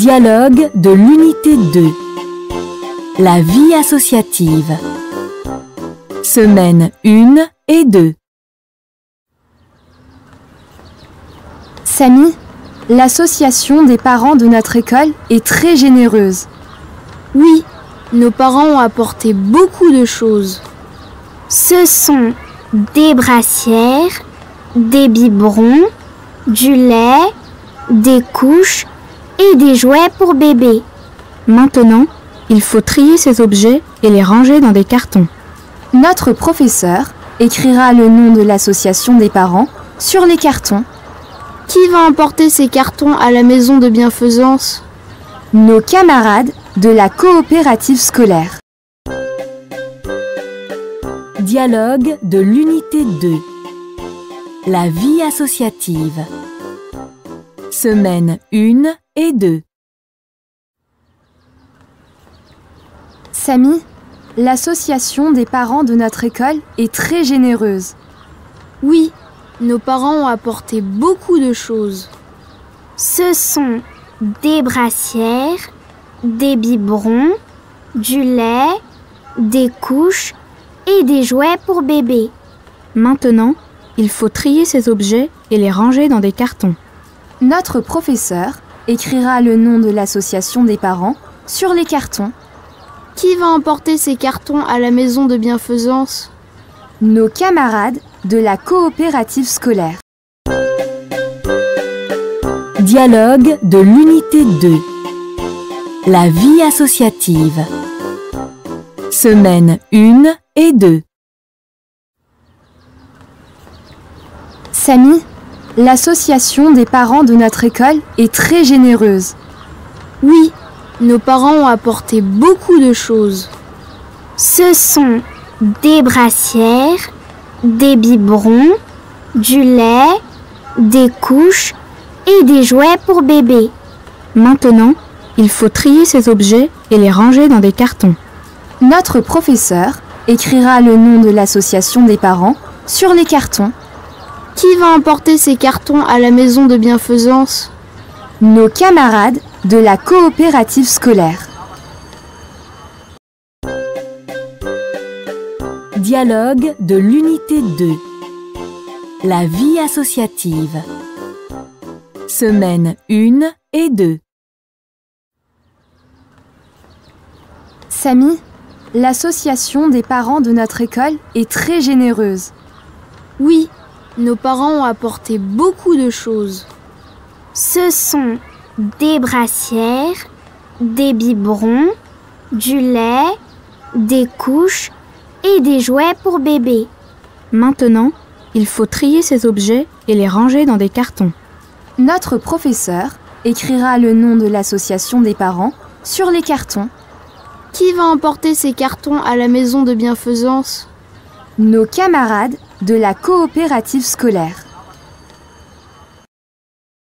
Dialogue de l'unité 2 La vie associative Semaine 1 et 2 Samy, l'association des parents de notre école est très généreuse. Oui, nos parents ont apporté beaucoup de choses. Ce sont des brassières, des biberons, du lait, des couches et des jouets pour bébé. Maintenant, il faut trier ces objets et les ranger dans des cartons. Notre professeur écrira le nom de l'association des parents sur les cartons. Qui va emporter ces cartons à la maison de bienfaisance? Nos camarades de la coopérative scolaire. Dialogue de l'unité 2 La vie associative Semaine 1 et 2 Samy, l'association des parents de notre école est très généreuse. Oui, nos parents ont apporté beaucoup de choses. Ce sont des brassières, des biberons, du lait, des couches et des jouets pour bébé. Maintenant, il faut trier ces objets et les ranger dans des cartons. Notre professeur écrira le nom de l'association des parents sur les cartons. Qui va emporter ces cartons à la maison de bienfaisance? Nos camarades de la coopérative scolaire. Dialogue de l'unité 2 La vie associative Semaine 1 et 2 Samy, l'association des parents de notre école est très généreuse. Oui, nos parents ont apporté beaucoup de choses. Ce sont des brassières, des biberons, du lait, des couches et des jouets pour bébé. Maintenant, il faut trier ces objets et les ranger dans des cartons. Notre professeur écrira le nom de l'association des parents sur les cartons. Qui va emporter ces cartons à la maison de bienfaisance? Nos camarades de la coopérative scolaire. Dialogue de l'unité 2 La vie associative Semaine 1 et 2 Samy, l'association des parents de notre école est très généreuse. Oui, nos parents ont apporté beaucoup de choses. Ce sont des brassières, des biberons, du lait, des couches et des jouets pour bébé. Maintenant, il faut trier ces objets et les ranger dans des cartons. Notre professeur écrira le nom de l'association des parents sur les cartons. Qui va emporter ces cartons à la maison de bienfaisance? Nos camarades de la coopérative scolaire.